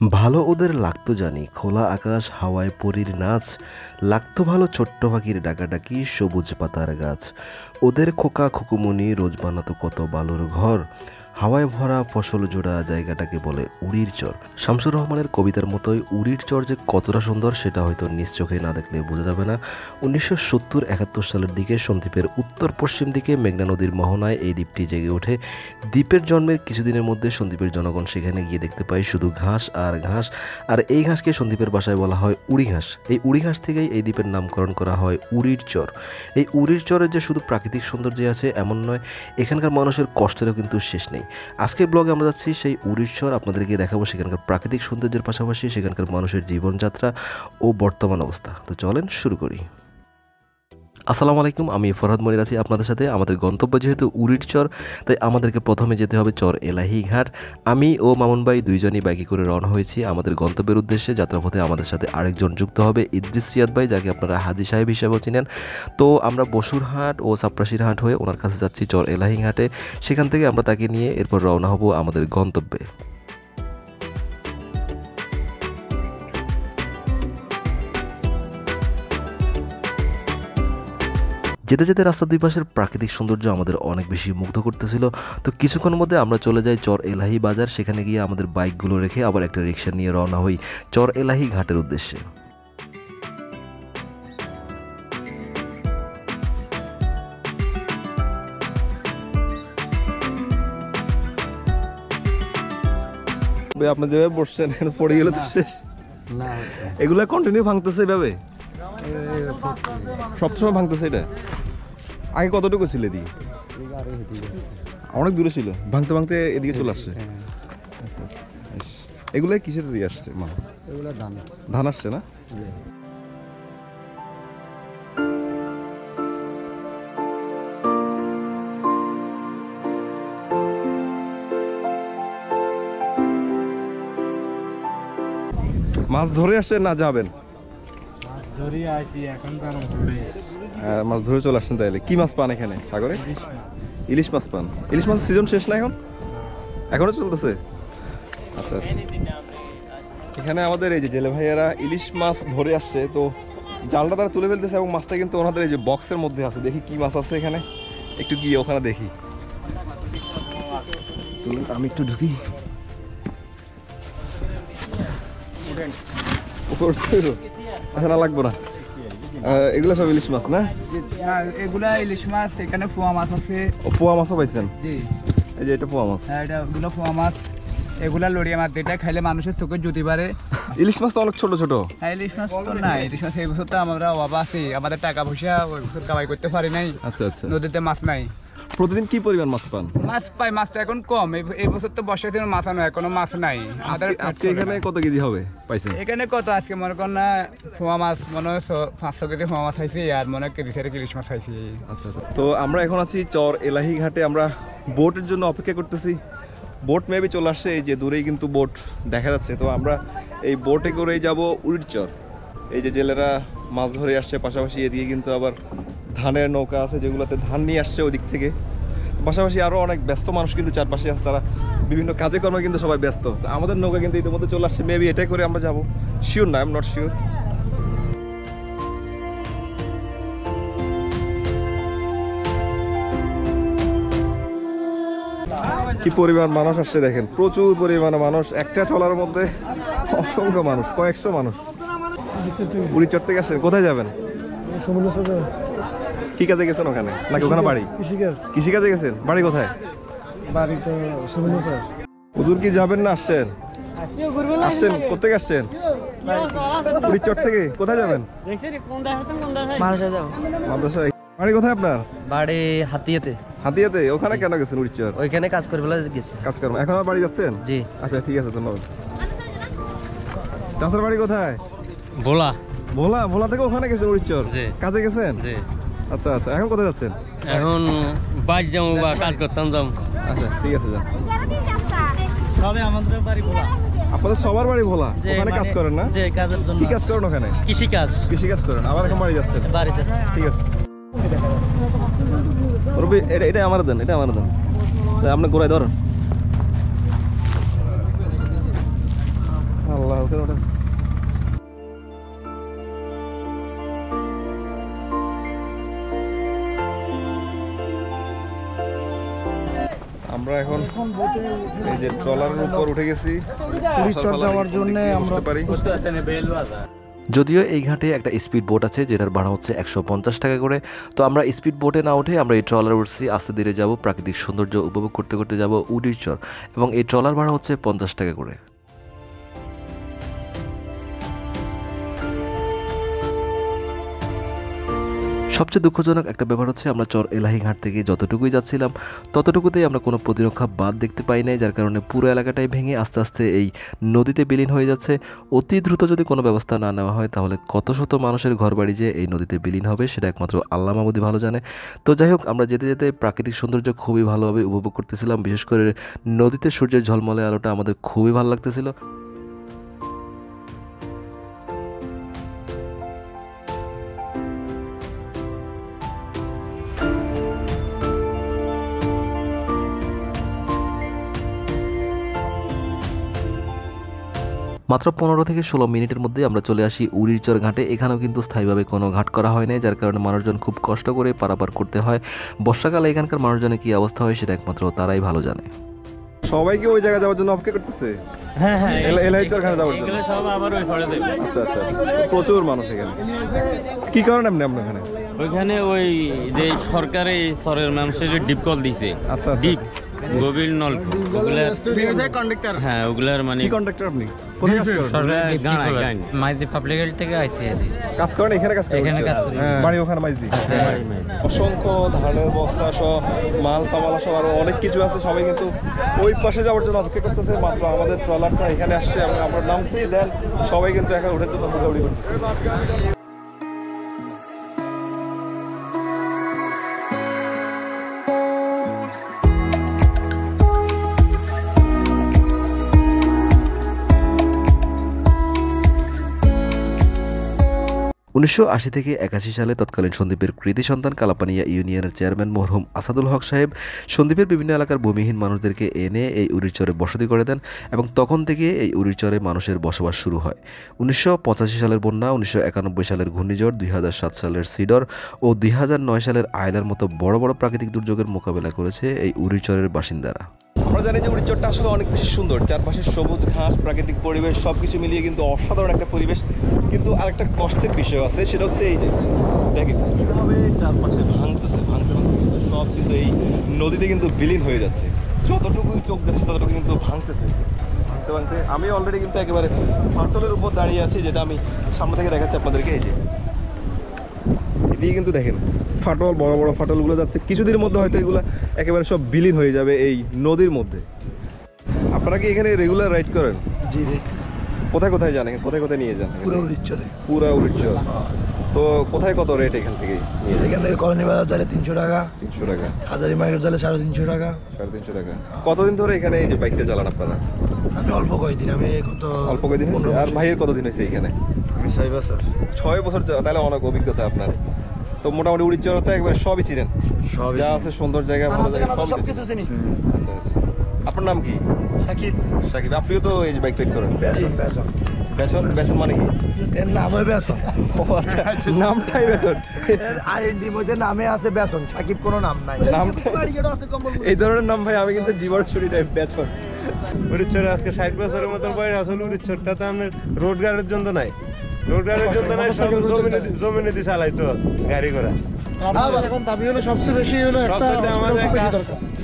ভালো ওদের লাগতো জানি। খোলা আকাশ, হাওয়ায় পরীর নাচ, লাগতো ভালো ছোট্ট পাখির ডাকাডাকি, সবুজ পাতার গাছ। ওদের খোকা খুকুমনি, রোজ বানাতো কত বালুর ঘর। হাওয়ায় ভরা ফসল জোড়া জায়গাটাকে বলে উড়ির চর। শামসুর রহমানের কবিতার মতোই উড়ির চর যে কতটা সুন্দর সেটা হয়তো নিজ চোখে না দেখলে বোঝা যাবে না। উনিশশো সত্তর একাত্তর সালের দিকে সন্দ্বীপের উত্তর পশ্চিম দিকে মেঘনা নদীর মোহনায় এই দ্বীপটি জেগে ওঠে। দ্বীপের জন্মের কিছুদিনের মধ্যে সন্দ্বীপের জনগণ সেখানে গিয়ে দেখতে পায় শুধু ঘাস আর ঘাস। আর এই ঘাসকে সন্দ্বীপের ভাষায় বলা হয় উড়ি ঘাস। এই উড়ি ঘাস থেকেই এই দ্বীপের নামকরণ করা হয় উড়ির চর। এই উড়ির চরের যে শুধু প্রাকৃতিক সৌন্দর্য আছে এমন নয়, এখানকার মানুষের কষ্টেরও কিন্তু শেষ নেই। আজকের ব্লগে আমরা যাচ্ছি সেই উড়িষ্যর, আপনাদেরকে দেখাবো সেখানকার প্রাকৃতিক সৌন্দর্যের পাশাপাশি সেখানকার মানুষের জীবনযাত্রা ও বর্তমান অবস্থা। তো চলেন শুরু করি। আসসালামু আলাইকুম, আমি ফরহাদ মনির আছি আপনাদের সাথে। আমাদের গন্তব্য যেহেতু উড়ির চর, তাই আমাদেরকে প্রথমে যেতে হবে চর এলাহি ঘাট। আমি ও মামুন ভাই দুইজনই বাইকে করে রওনা হয়েছি। আমাদের গন্তব্যের উদ্দেশ্যে যাত্রাপথে আমাদের সাথে আরেকজন যুক্ত হবে ইদ্রিস সিয়াদ ভাই, যাকে আপনারা হাজি সাহেব হিসেবেও চিনেন। তো আমরা বসুরহাট ও সাপ্রাসির হাট হয়ে ওনার কাছে যাচ্ছি চর এলাহি ঘাটে। সেখান থেকে আমরা তাকে নিয়ে এরপর রওনা হব আমাদের গন্তব্যে। যেতে যেতে রাস্তার দুই পাশের প্রাকৃতিক সৌন্দর্য আমাদের অনেক বেশি মুগ্ধ করতেছিল। তো কিছুক্ষণের মধ্যে আমরা চলে যাই চর এলাহি বাজার সেখানে গিয়ে আমাদের বাইকগুলো রেখে আবার একটা রিক্সা নিয়ে রওনা হই চর এলাহি ঘাটের উদ্দেশ্যে। ভাই, আপনি যেভাবে বসছেন এখানে পড়ে গেলে তো শেষ। না। এগুলা কন্টিনিউ ভাঙতেছে এভাবে? সবসময় ভাঙতেছে এটা? আগে কতটুকু ছিল এদিকে? অনেক দূরে ছিল। ভাঙতে ভাঙতে এদিকে চলে আসছে? আচ্ছা আচ্ছা। কিসের দিয়ে আসছে? মা এগুলো দাম ধান আসছে না? মাছ ধরে আসছে না যাবেন? ধরি আসি এখন তার ঘুরে আহ, মাছ ধরে চলে আসছেন তাহলে কি মাছ পান এখানে সাগরে? ইলিশ মাছ। পান। ইলিশ মাছের সিজন শেষ না এখন? এখনও চলতেছে? আচ্ছা আচ্ছা। এখানে আমাদের এই যে জেলে ভাইয়ারা ইলিশ মাছ ধরে আসছে তো জালটা তারা তুলে ফেলতেছে এবং মাছটা কিন্তু ওনাদের এই যে বক্সের মধ্যে আছে। দেখি কি মাছ আছে এখানে। একটু গিয়ে ওখানে দেখি। আমি একটু ঢুকি। আচ্ছা না লাগবো না। আহ, সব ইলিশ মাছ না? এগুলা ইলিশ মাছ এখানে পোয়া মাছ আছে। পোয়া মাছও পাইছেন? জি। এই যে এটা পোয়া মাছ। হ্যাঁ এটা পোয়া মাছ। এগুলা লড়িয়া মাছ এটা খাইলে মানুষের চোখে জুতি পারে ইলিশ মাছ তো অনেক ছোট ছোট। হ্যাঁ ইলিশ মাছ তো নাই। ইলিশ মাছ এই বছর তো আমরা অভাব আছি আমাদের টাকা পয়সা ওই বছর কামাই করতে পারি নাই। আচ্ছা আচ্ছা। নদীতে মাছ নাই। প্রতিদিন কি পরিমাণ মাছ পান? মাছ পাই মাছ তো এখন কম। এই- বছর তো বর্ষা দিন মাছ আনো এখনও মাছ নাই। আজকে- এখানে কত কেজি হবে পাইছেন? এখানে কত? আজকে মনে কর না ফোয়া মাছ মনে হয় পাঁচশো কেজি ফোয়া মাছ খাইছি আর মনে হয় কেজি সাড়ে ইলিশ মাছ খাইছি। আচ্ছা আচ্ছা। তো আমরা এখন আছি চর এলাহি ঘাটে। আমরা বোটের জন্য অপেক্ষা করতেছি। বোট মেবি চলে আসছে এই যে দূরেই কিন্তু বোট দেখা যাচ্ছে। তো আমরা এই বোটে করেই যাব উড়ির চর। এই যে জেলেরা মাছ ধরে আসছে পাশাপাশি এদিকে কিন্তু আবার ধানের নৌকা আছে যেগুলোতে ধান নিয়ে আসছে ওদিক থেকে। পাশাপাশি আরও অনেক ব্যস্ত মানুষ কিন্তু চারপাশে আছে তারা বিভিন্ন কাজে কর্মে কিন্তু সবাই ব্যস্ত। আমাদের নৌকা কিন্তু ইতিমধ্যে চলে আসছে মেবি এটাই করে আমরা যাব। শিওর না আই এম নট শিওর কি পরিমাণ মানুষ আসছে দেখেন প্রচুর পরিমাণে মানুষ একটা ট্রলার মধ্যে অসংখ্য মানুষ কয়েকশো মানুষ। বুড়িচর থেকে আসছেন। কোথায় যাবেন। কি কাজে গেছেন ওখানে? নাকি ওখানে বাড়ি? কৃষিকাজ কৃষি কাজে গেছেন? বাড়ি কোথায়? বাড়ি তো সুবিধা স্যার। হুজুর কি যাবেন না আসছেন? আসছেন? কোথেকে আসছেন? থেকে কোথায় যাবেন? মাদ্রাসায় বাড়ি কোথায় আপনার? বাড়ি হাতিয়াতে। হাতিয়াতে? ওখানে কেন গেছেন বুড়িচর ওইখানে কাজ করে গেছে। কাজ কর্ম এখন বাড়ি যাচ্ছেন? জি। আচ্ছা ঠিক আছে ধন্যবাদ। চাষের বাড়ি কোথায়? ভোলা। ভোলা? ভোলা থেকে ওখানে গেছেন উড়িচর কাজে গেছেন? জি। আচ্ছা আচ্ছা এখন কোথায় যাচ্ছেন? এখন বাজ যাব বা কাজ করতাম যাব। আচ্ছা ঠিক আছে যান। সবে আমাদের বাড়ি বলা আপনাদের সবার বাড়ি ভোলা? ওখানে কাজ করেন না? যে কাজের জন্য কি কাজ করেন ওখানে? কৃষি কাজ কৃষি কাজ করেন আবার এখন বাড়ি যাচ্ছেন? বাড়িতে ঠিক আছে। রবি এটা এটা আমার দেন এটা আমার দেন। আপনি ঘোরায় ধরেন। ওঠেন। আমরা এখন এই যে ট্রলারের উপর উঠে গেছি। যাওয়ার জন্য আমরা পারি। যদিও এই ঘাটে একটা স্পিড বোট আছে যেটার ভাড়া হচ্ছে একশো পঞ্চাশ টাকা করে। তো আমরা স্পিড বোটে না উঠে আমরা এই ট্রলার উঠছি আস্তে ধীরে যাব প্রাকৃতিক সৌন্দর্য উপভোগ করতে করতে যাব উডির চর। এবং এই ট্রলার ভাড়া হচ্ছে পঞ্চাশ টাকা করে। সবচেয়ে দুঃখজনক একটা ব্যাপার হচ্ছে আমরা চর এলাহি ঘাট থেকে যতটুকুই যাচ্ছিলাম, ততটুকুতেই আমরা কোনো প্রতিরক্ষা বাঁধ দেখতে পাই নাই, যার কারণে পুরো এলাকাটাই ভেঙে আস্তে আস্তে এই নদীতে বিলীন হয়ে যাচ্ছে। অতি দ্রুত যদি কোনো ব্যবস্থা না নেওয়া হয়, তাহলে কত শত মানুষের ঘরবাড়ি যে এই নদীতে বিলীন হবে, সেটা একমাত্র আল্লাহ মাহমুদি ভালো জানে। তো যাই হোক, আমরা যেতে যেতে প্রাকৃতিক সৌন্দর্য খুবই ভালোভাবে উপভোগ করতেছিলাম, বিশেষ করে নদীতে সূর্যের ঝলমলে আলোটা আমাদের খুবই ভালো লাগতেছিল। মাত্র পনেরো থেকে ষোলো মিনিটের মধ্যে আমরা চলে আসি উড়িরচর ঘাটে। এখানেও কিন্তু স্থায়ীভাবে কোনো ঘাট করা হয় নাই যার কারণে মানুষজন খুব কষ্ট করে পারাপার করতে হয়। বর্ষাকালে এখানকার মানুষজনের কী অবস্থা হয় সেটা একমাত্র তারাই ভালো জানে। সবাইকে ওই জায়গায় যাওয়ার জন্য অপেক্ষা করতেছে? হ্যাঁ হ্যাঁ। যাওয়ার জন্য। সব আবার ওই আচ্ছা আচ্ছা। প্রচুর মানুষ এখানে। কি কারণে আপনি আপনার এখানে? ওইখানে ওই যে সরকারে সরের মানুষের ডিপ কল দিছে। আচ্ছা, আচ্ছা। ডিপ। নলকূপ ওগুলার হ্যাঁ ওগুলার মানে কি আপনি? কাজ করেন? থেকে আইসি কাজ এখানে কাজ করেন? এখানে কাজ হ্যাঁ। বাড়ি ওখানে মাইজদি? অসংখ্য ধানের বস্তা মাল সামালা সহ আরও অনেক কিছু আছে সবাই কিন্তু ওই পাশে যাওয়ার জন্য অপেক্ষা করতেছে। মাত্র আমাদের ট্রলারটা এখানে আসছে আমরা নামছি দেন সবাই কিন্তু একা জন্য করতেছে উনিশশো আশি থেকে একাশি সালে তৎকালীন সন্দীপের কৃতি সন্তান কালাপানিয়া ইউনিয়নের চেয়ারম্যান মরহুম আসাদুল হক সাহেব সন্দীপের বিভিন্ন এলাকার ভূমিহীন মানুষদেরকে এনে এই উড়িচরে বসতি করে দেন এবং তখন থেকে এই উড়িচরে মানুষের বসবাস শুরু হয়। উনিশশো পঁচাশি সালের বন্যা, উনিশশো একানব্বই সালের ঘূর্ণিঝড়, দুই হাজার সাত সালের সিডর ও দুই হাজার নয় সালের আয়লার মতো বড় বড় প্রাকৃতিক দুর্যোগের মোকাবেলা করেছে এই উড়িচরের বাসিন্দারা। আমরা জানি যে উড়িচরটা আসলে অনেক বেশি সুন্দর। চারপাশে সবুজ ঘাস, প্রাকৃতিক পরিবেশ সব কিছু মিলিয়ে কিন্তু অসাধারণ একটা পরিবেশ। কিন্তু আরেকটা কষ্টের বিষয় আছে, সেটা হচ্ছে এই যে, দেখেন, কীভাবে চারপাশে ভাঙতেছে, ভাঙতে ভাঙতে সব কিন্তু এই নদীতে কিন্তু বিলীন হয়ে যাচ্ছে। যতটুকুই চোখ যাচ্ছে ততটুকু কিন্তু ভাঙতেছে। ভাঙতে ভাঙতে আমি অলরেডি কিন্তু একেবারে ফাটলের উপর দাঁড়িয়ে আছি, যেটা আমি সামনে থেকে দেখাচ্ছি আপনাদেরকে, এই যে। এদিকে কিন্তু দেখেন ফাটল বড় বড় ফাটলগুলো যাচ্ছে। কিছুদিনের মধ্যে হয়তো এগুলো একেবারে সব বিলীন হয়ে যাবে এই নদীর মধ্যে। আপনারা কি এখানে রেগুলার রাইড করেন? জি কোথায় কোথায় জানেন কোথায় কোথায় নিয়ে যান পুরো উড়িচ্ছরে পুরা উড়িষ্যা। তো কোথায় কত রেট এখান থেকে এখান থেকে কলোনি বাজার চাইলে তিনশো টাকা। তিনশো টাকা। হাজারি মার্কেট চাইলে সাড়ে তিনশো টাকা। সাড়ে তিনশো টাকা। কতদিন ধরে এখানে এই যে বাইকটা চালান আপনারা? আমি অল্প কয়েকদিন আমি কত অল্প কয়দিন হয়েছে? আর ভাইয়ের কতদিন হয়েছে এখানে? আমি ছয় বছর। ছয় বছর তাহলে অনেক অভিজ্ঞতা আপনার। তো মোটামুটি উড়িষ্যাতে একবার সবই চিনেন। সবই যা আছে সুন্দর জায়গা ভালো জায়গা সব কিছু চিনি। আচ্ছা আচ্ছা। আপনার নাম কি? সাকিব। সাকিব আপনিও তো এই বাইক ট্রেক করেন। বেসন বেসন। বেসন বেসন মানে কি? এর নাম বেসন। ও আচ্ছা নামটাই বেসন। আর মধ্যে নামে আছে বেসন। সাকিব কোনো নাম নাই। নামটা এই ধরনের নাম ভাই আমি কিন্তু জীবন বেসন। উড়িচ্ছরে আজকে ষাট বছরের মতন বয়স আসলে উড়িচ্ছরটা তো আপনার রোড গাড়ির জন্য নাই। রোড গাড়ির জন্য নাই সব জমিনে জমিনে দিয়ে চালাইতো গাড়ি ঘোড়া। এখন দাবি হলো সবচেয়ে বেশি হলো একটা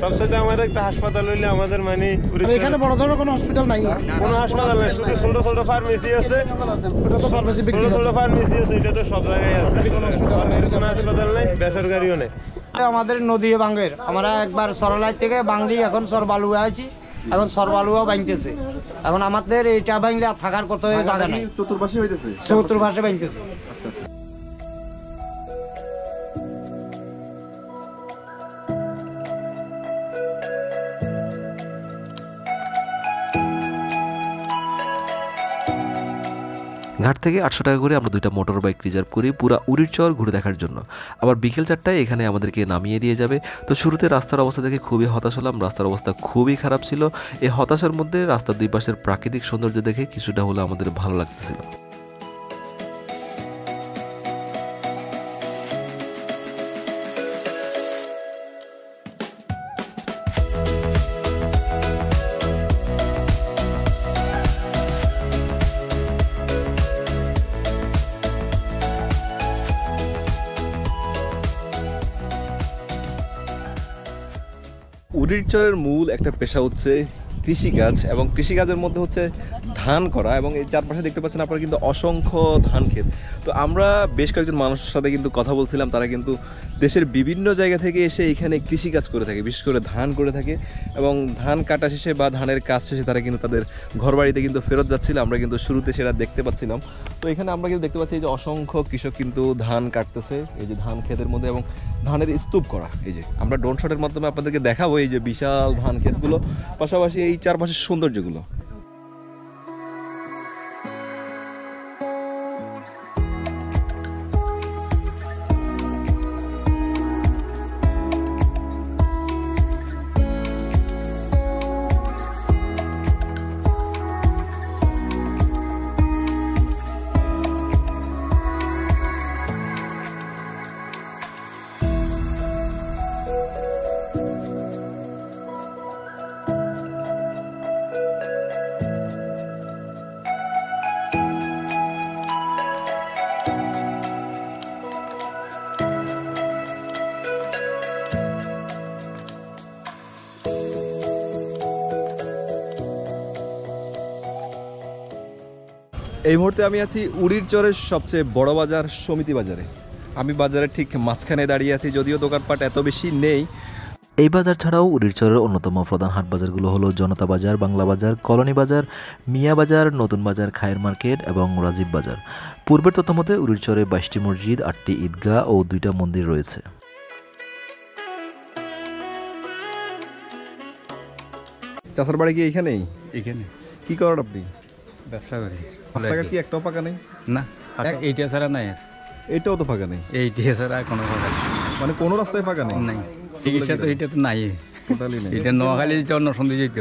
সবচেয়ে আমাদের একটা হাসপাতাল হইলে আমাদের মানে এখানে বড় ধরনের কোনো হসপিটাল নাই। কোনো হাসপাতাল নাই শুধু ছোট ছোট ফার্মেসি আছে। ওটা তো ফার্মেসি ছোট ছোট ফার্মেসি আছে এটা তো সব জায়গায় আছে। কোনো। হাসপাতাল নাই বেসরকারিও নেই। আমাদের নদী বাঙ্গের আমরা একবার সরলাই থেকে বাংলি এখন সরবালুয়া আছি এখন সরবালুয়াও ভাঙতেছে। এখন আমাদের এইটা ভাঙলে আর থাকার কত জায়গা নাই। চতুর্পাশে হইতেছে? চতুর ভাঙতেছে। ঘাট থেকে আটশো টাকা করে আমরা দুইটা মোটর বাইক রিজার্ভ করি পুরা উড়ির চর ঘুরে দেখার জন্য। আবার বিকেল চারটায় এখানে আমাদেরকে নামিয়ে দিয়ে যাবে। তো শুরুতে রাস্তার অবস্থা দেখে খুবই হতাশ হলাম, রাস্তার অবস্থা খুবই খারাপ ছিল। এই হতাশার মধ্যে রাস্তার দুই পাশের প্রাকৃতিক সৌন্দর্য দেখে কিছুটা হলো আমাদের ভালো লাগতেছিল। উড়িরচরের মূল একটা পেশা হচ্ছে কৃষিকাজ এবং কৃষিকাজের মধ্যে হচ্ছে ধান করা এবং এই চারপাশে দেখতে পাচ্ছেন আপনারা কিন্তু অসংখ্য ধান ক্ষেত। তো আমরা বেশ কয়েকজন মানুষের সাথে কিন্তু কথা বলছিলাম, তারা কিন্তু দেশের বিভিন্ন জায়গা থেকে এসে এখানে কৃষিকাজ করে থাকে, বিশেষ করে ধান করে থাকে এবং ধান কাটা শেষে বা ধানের কাজ শেষে তারা কিন্তু তাদের ঘরবাড়িতে কিন্তু ফেরত যাচ্ছিল, আমরা কিন্তু শুরুতে সেটা দেখতে পাচ্ছিলাম। তো এখানে আমরা কিন্তু দেখতে পাচ্ছি যে অসংখ্য কৃষক কিন্তু ধান কাটতেছে, এই যে ধান ক্ষেতের মধ্যে এবং ধানের স্তূপ করা, এই যে আমরা ড্রোন শটের মাধ্যমে আপনাদেরকে দেখাবো এই যে বিশাল ধান ক্ষেতগুলো, পাশাপাশি এই চারপাশের সৌন্দর্যগুলো। এই মুহূর্তে আমি আছি উড়ির চরের সবচেয়ে বড় বাজার সমিতি বাজারে। আমি বাজারের ঠিক মাঝখানে দাঁড়িয়ে আছি যদিও দোকানপাট এত বেশি নেই। এই বাজার ছাড়াও উড়িরচরের অন্যতম প্রধান হাট বাজারগুলো হলো জনতা বাজার বাংলা বাজার কলোনি বাজার মিয়া বাজার নতুন বাজার খায়ের মার্কেট এবং রাজীব বাজার। পূর্বের তথ্যমতে উড়িরচরে বাইশটি মসজিদ আটটি ঈদগাহ ও দুইটা মন্দির রয়েছে। চাষার বাড়ি কি এইখানেই? এখানে। কি করেন আপনি? ব্যবসা করি। রাস্তাঘাট কি একটাও ফাঁকা নেই? না এইটা ছাড়া নাই এটাও তো ফাঁকা নেই। এইটা ছাড়া কোনো কথা মানে কোনো রাস্তায় ফাঁকা নেই? নাই। চিকিৎসা তো এইটা তো নাই। এটা নোয়াখালী যেত নসন্দি যেত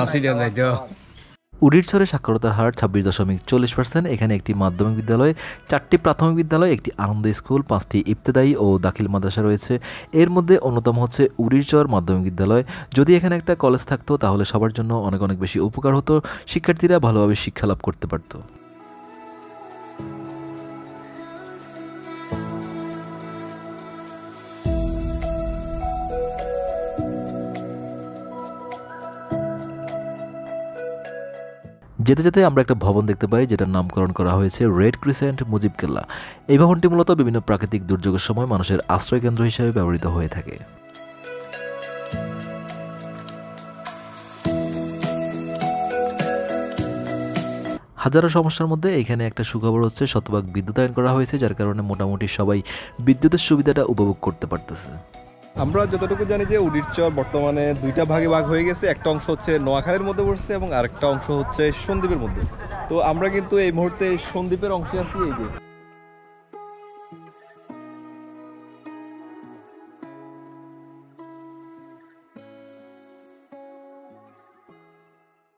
নসিডিয়া যাইত। উড়িরচরে সাক্ষরতার হার ছাব্বিশ দশমিক চল্লিশ পার্সেন্ট এখানে একটি মাধ্যমিক বিদ্যালয়, চারটি প্রাথমিক বিদ্যালয়, একটি আনন্দ স্কুল, পাঁচটি ইফতেদায়ী ও দাখিল মাদ্রাসা রয়েছে। এর মধ্যে অন্যতম হচ্ছে উড়িরচর মাধ্যমিক বিদ্যালয়। যদি এখানে একটা কলেজ থাকতো, তাহলে সবার জন্য অনেক অনেক বেশি উপকার হতো। শিক্ষার্থীরা ভালোভাবে শিক্ষা লাভ করতে পারতো। যেতে যেতে আমরা একটা ভবন দেখতে পাই, যেটার নামকরণ করা হয়েছে রেড ক্রিসেন্ট মুজিব কেল্লা। এই ভবনটি মূলত বিভিন্ন প্রাকৃতিক দুর্যোগের সময় মানুষের আশ্রয় কেন্দ্র হিসেবে ব্যবহৃত হয়ে থাকে। হাজারো সমস্যার মধ্যে এখানে একটা সুখবর হচ্ছে, শতভাগ বিদ্যুতায়ন করা হয়েছে, যার কারণে মোটামুটি সবাই বিদ্যুতের সুবিধাটা উপভোগ করতে পারতেছে। আমরা যতটুকু জানি যে উড়িরচর বর্তমানে দুইটা ভাগে ভাগ হয়ে গেছে। একটা অংশ হচ্ছে নোয়াখালীর মধ্যে পড়ছে এবং আরেকটা অংশ হচ্ছে সন্দ্বীপের মধ্যে। তো আমরা কিন্তু এই মুহূর্তে সন্দ্বীপের অংশে আছি, এই যে।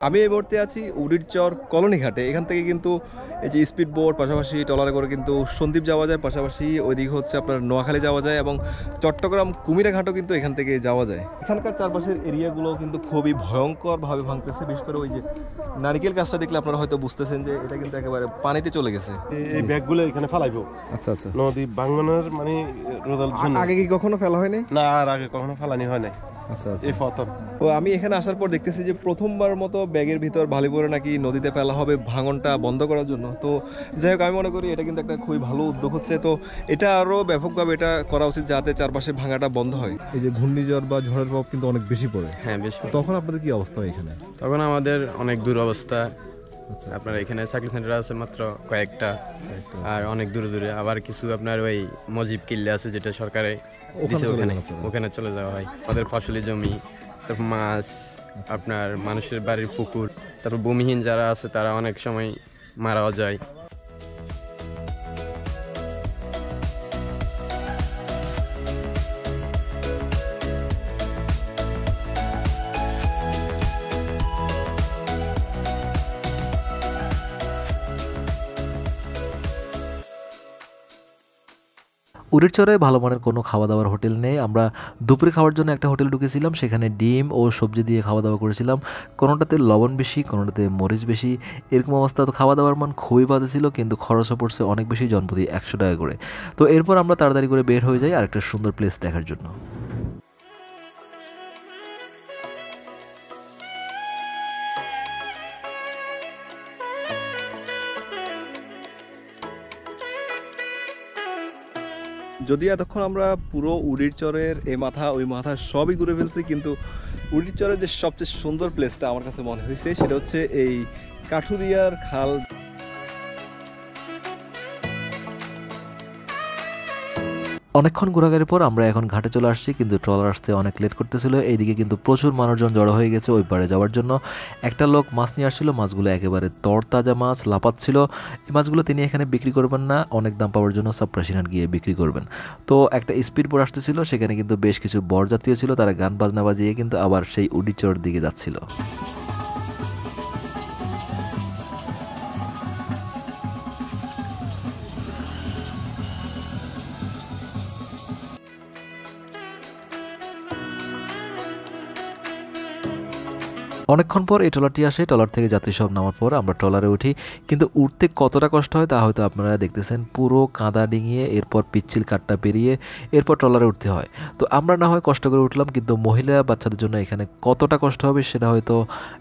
আমি এই মুহূর্তে আছি উড়িরচর কলোনি ঘাটে। এখান থেকে কিন্তু এই যে স্পিড বোট পাশাপাশি ট্রলারে করে কিন্তু সন্দ্বীপ যাওয়া যায় পাশাপাশি ওইদিকে হচ্ছে আপনার নোয়াখালী যাওয়া যায় এবং চট্টগ্রাম কুমিরা ঘাটও কিন্তু এখান থেকে যাওয়া যায়। এখানকার চারপাশের এরিয়াগুলো কিন্তু খুবই ভয়ঙ্করভাবে ভাঙতেছে বিশেষ করে ওই যে নারিকেল গাছটা দেখলে আপনারা হয়তো বুঝতেছেন যে এটা কিন্তু একেবারে পানিতে চলে গেছে। এই- এই ব্যাগগুলো এখানে ফেলাইবো। আচ্ছা আচ্ছা। নদী ভাঙনের মানে আগে কি কখনো ফেলা হয়নি? না আর আগে কখনো ফেলানি হয় নাই। আচ্ছা আচ্ছা। এই প্রথম ও আমি এখানে আসার পর দেখতেছি যে প্রথমবার মতো ব্যাগের ভিতর ভালো করে নাকি নদীতে ফেলা হবে ভাঙনটা বন্ধ করার জন্য। তো যাই হোক আমি মনে করি এটা কিন্তু একটা খুবই ভালো উদ্যোগ হচ্ছে। তো এটা আরও ব্যাপকভাবে এটা করা উচিত যাতে চারপাশে ভাঙাটা বন্ধ হয়। এই যে ঘূর্ণিঝড় বা ঝড়ের প্রভাব কিন্তু অনেক বেশি পড়ে। হ্যাঁ বেশি তখন আপনাদের কি অবস্থা হয় এখানে? তখন আমাদের অনেক দূর অবস্থা আচ্ছা আপনার এখানে চাকরি সেন্টার আছে মাত্র কয়েকটা। আর অনেক দূরে দূরে। আবার কিছু আপনার ওই মজিব কিল্লে আছে যেটা সরকারে দিছে ওখানে। ওখানে চলে যাওয়া হয়। ওদের ফসলি জমি তারপর মাছ আপনার মানুষের বাড়ির পুকুর তারপর ভূমিহীন যারা আছে তারা অনেক সময় মারাও যায়। উড়িরচরে ভালো মানের কোনো খাওয়া দাওয়ার হোটেল নেই। আমরা দুপুরে খাওয়ার জন্য একটা হোটেল ঢুকেছিলাম, সেখানে ডিম ও সবজি দিয়ে খাওয়া দাওয়া করেছিলাম। কোনোটাতে লবণ বেশি, কোনোটাতে মরিচ বেশি। এরকম অবস্থা, তো খাওয়া দাওয়ার মান খুবই বাজে ছিল, কিন্তু খরচও পড়ছে অনেক বেশি, জনপ্রতি একশো টাকা করে। তো এরপর আমরা তাড়াতাড়ি করে বের হয়ে যাই আর একটা সুন্দর প্লেস দেখার জন্য। যদি এতক্ষণ আমরা পুরো উড়ির চরের এ মাথা, ওই মাথা সবই ঘুরে ফেলছি, কিন্তু উড়ির চরের যে সবচেয়ে সুন্দর প্লেসটা আমার কাছে মনে হয়েছে, সেটা হচ্ছে এই কাঠুরিয়ার খাল অনেকক্ষণ ঘোরাঘুরির পর আমরা এখন ঘাটে চলে আসছি, কিন্তু ট্রলার আসতে অনেক লেট করতেছিল। এইদিকে কিন্তু প্রচুর মানুষজন জড়ো হয়ে গেছে ওই পারে যাওয়ার জন্য। একটা লোক মাছ নিয়ে আসছিল, মাছগুলো একেবারে তরতাজা মাছ লাপাচ্ছিল এই মাছগুলো তিনি এখানে বিক্রি করবেন না, অনেক দাম পাওয়ার জন্য সাবপ্রাসিনার গিয়ে বিক্রি করবেন। তো একটা স্পিড বোট আসতেছিল, সেখানে কিন্তু বেশ কিছু বরজাতীয় ছিল, তারা গান বাজনা বাজিয়ে কিন্তু আবার সেই উডিচর দিকে যাচ্ছিল। অনেকক্ষণ পর এই ট্রলারটি আসে। ট্রলার থেকে যাত্রী সব নামার পর আমরা ট্রলারে উঠি। কিন্তু উঠতে কতটা কষ্ট হয় তা হয়তো আপনারা দেখতেছেন। পুরো কাঁদা ডিঙিয়ে এরপর পিচ্ছিল কাঠটা পেরিয়ে এরপর ট্রলারে উঠতে হয়। তো আমরা না হয় কষ্ট করে উঠলাম, কিন্তু মহিলা বাচ্চাদের জন্য এখানে কতটা কষ্ট হবে সেটা হয়তো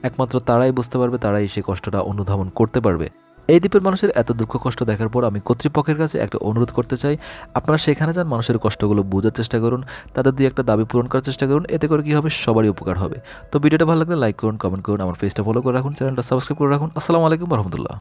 একমাত্র তারাই বুঝতে পারবে, তারাই সেই কষ্টটা অনুধাবন করতে পারবে। এই দ্বীপের মানুষের এত দুঃখ কষ্ট দেখার পর আমি কর্তৃপক্ষের কাছে একটা অনুরোধ করতে চাই। আপনারা সেখানে যান, মানুষের কষ্টগুলো বোঝার চেষ্টা করুন, তাদের দিয়ে একটা দাবি পূরণ করার চেষ্টা করুন, এতে করে কী হবে? সবারই উপকার হবে। তো ভিডিওটা ভালো লাগলে লাইক করুন কমেন্ট করুন, আমার ফেসটা ফলো করে রাখুন চ্যানেলটা সাবস্ক্রাইব করে রাখুন। আসসালামু আলাইকুম রহমতুল্লাহ।